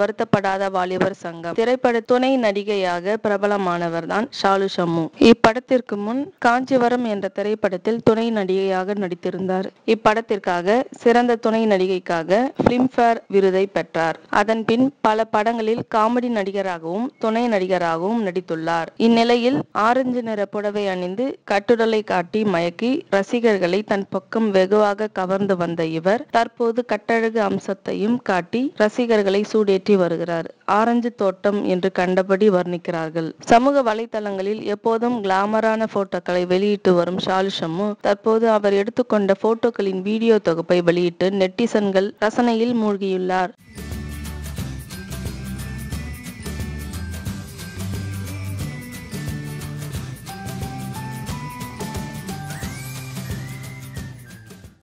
வருத்தப்படாத வாலிபர் சங்கம். திரைப்பட துணை நடிகையாக பிரபலமானவர் தான் ஷாலு ஷம்மு. இப்படத்திற்கு முன் காஞ்சிவரம் என்ற திரைப்படத்தில் துணை நடிகையாக நடித்திருந்தார். இப்படத்திற்காக சிறந்த துணை நடிகைக்காக பிலிம்பேர் விருதை பெற்றார். அதன் பின் பல படங்களில் காமெடி நடிகராகவும் துணை நடிகராகவும் நடித்துள்ளார். இந்நிலையில் ஆரஞ்சு நிற புடவை அணிந்து கட்டுடலை காட்டி மயக்கி ரசிகர்களை தன் பக்கம் வெகுவாக கவர்ந்து வந்த இவர் தற்போது கட்டழகு அம்சத்தையும் காட்டி ரசிகர்களை சூடேற்றி வருகிறார். ஆரஞ்சு தோட்டம் என்று கண்டபடி வர்ணிக்கிறார்கள். சமூக வலைதளங்களில் எப்போதும் கிளாமரான போட்டோக்களை வெளியிட்டு வரும் ஷாலு தற்போது அவர் எடுத்துக்கொண்ட போட்டோக்களின் வீடியோ தொகுப்பை வெளியிட்டு நெட்டிசன்கள் ரசனையில் மூழ்கியுள்ளார்.